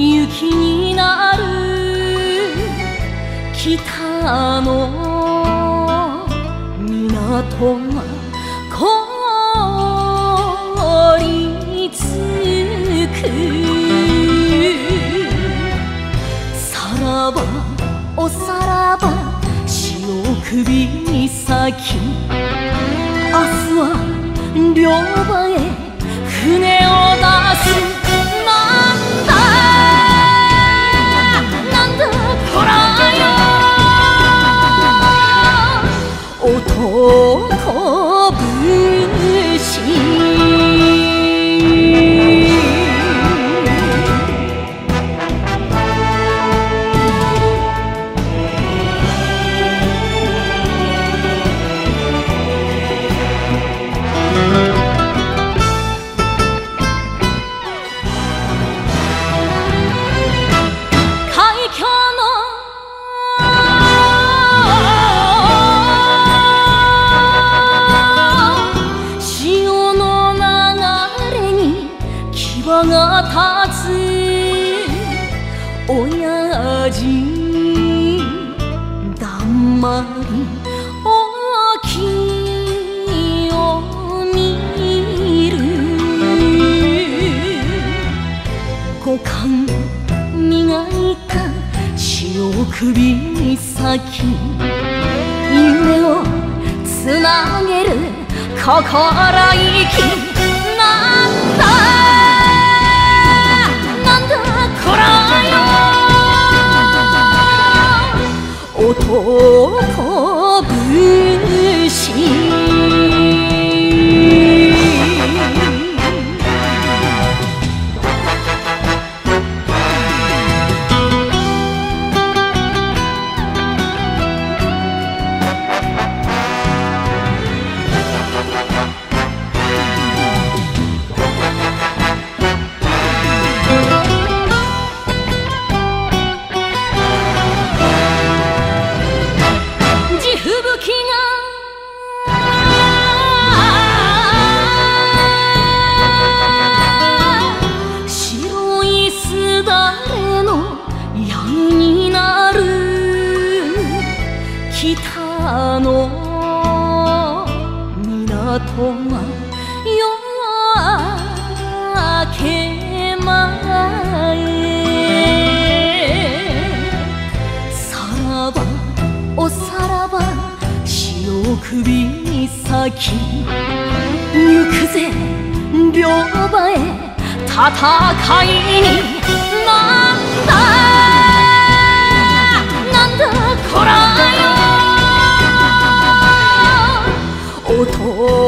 雪になる。北の港が凍りつく。さらばおさらば潮首に咲き明日は漁場へ船が立つ親父だんまり大きいを見る。五感磨いた潮首先夢をつなげる心意気なんだ Oh. 北の。港は夜明け前。さらばおさらば潮首先。行くぜ両場へ戦いに。不脱